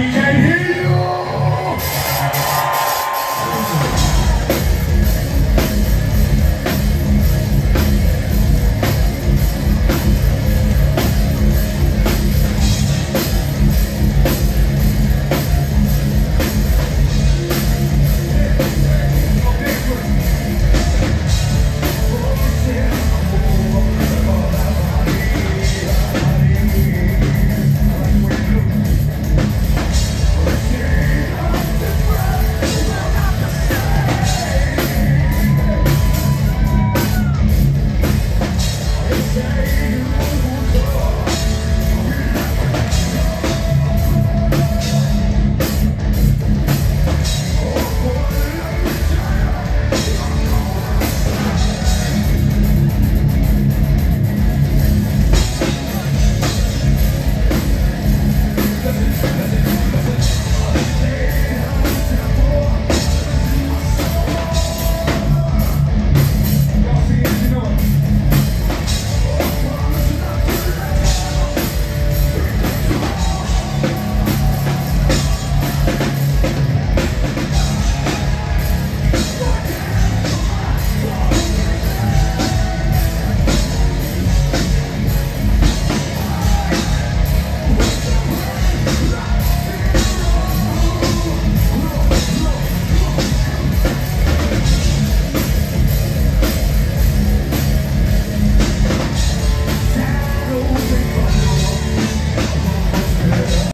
Hear you